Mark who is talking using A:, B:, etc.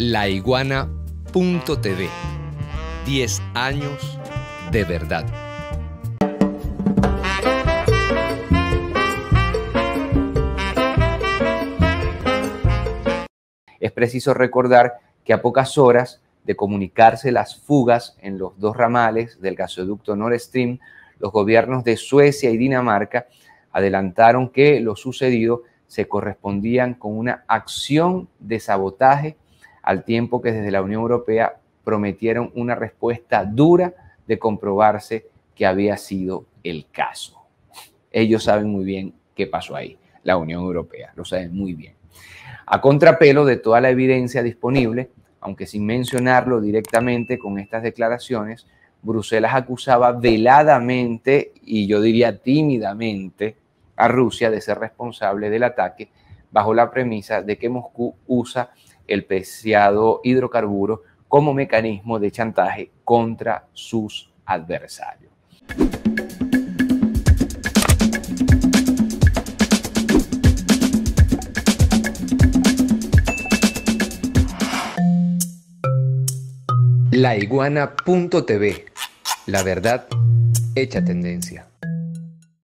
A: laiguana.tv 10 años de verdad.
B: Es preciso recordar que a pocas horas de comunicarse las fugas en los dos ramales del gasoducto Nord Stream, los gobiernos de Suecia y Dinamarca adelantaron que lo sucedido se correspondían con una acción de sabotaje al tiempo que desde la Unión Europea prometieron una respuesta dura de comprobarse que había sido el caso. Ellos saben muy bien qué pasó ahí, la Unión Europea, lo saben muy bien. A contrapelo de toda la evidencia disponible, aunque sin mencionarlo directamente con estas declaraciones, Bruselas acusaba veladamente y yo diría tímidamente a Rusia de ser responsable del ataque bajo la premisa de que Moscú usa el preciado hidrocarburo como mecanismo de chantaje contra sus adversarios.
A: Laiguana.tv La verdad hecha tendencia.